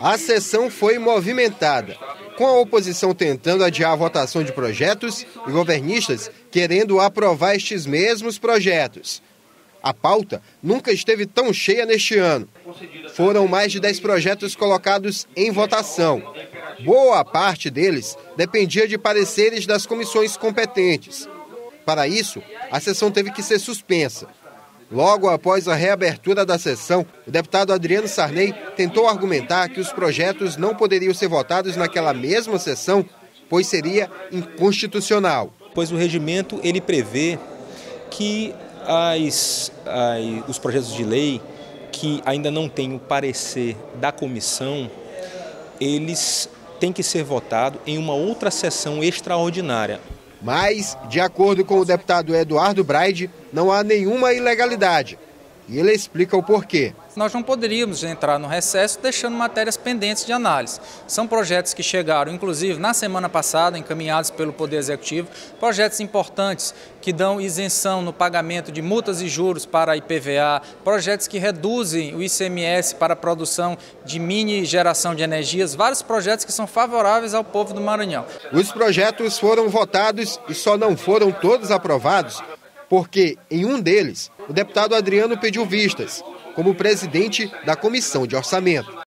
A sessão foi movimentada, com a oposição tentando adiar a votação de projetos e governistas querendo aprovar estes mesmos projetos. A pauta nunca esteve tão cheia neste ano. Foram mais de 10 projetos colocados em votação. Boa parte deles dependia de pareceres das comissões competentes. Para isso, a sessão teve que ser suspensa. Logo após a reabertura da sessão, o deputado Adriano Sarney tentou argumentar que os projetos não poderiam ser votados naquela mesma sessão, pois seria inconstitucional. Pois o regimento ele prevê que as, as, os projetos de lei que ainda não têm o parecer da comissão, eles têm que ser votados em uma outra sessão extraordinária. Mas, de acordo com o deputado Eduardo Braide, não há nenhuma ilegalidade. E ele explica o porquê. Nós não poderíamos entrar no recesso deixando matérias pendentes de análise. São projetos que chegaram, inclusive, na semana passada, encaminhados pelo Poder Executivo, projetos importantes que dão isenção no pagamento de multas e juros para a IPVA, projetos que reduzem o ICMS para a produção de mini geração de energias, vários projetos que são favoráveis ao povo do Maranhão. Os projetos foram votados e só não foram todos aprovados porque, em um deles, o deputado Adriano pediu vistas, como presidente da Comissão de Orçamento.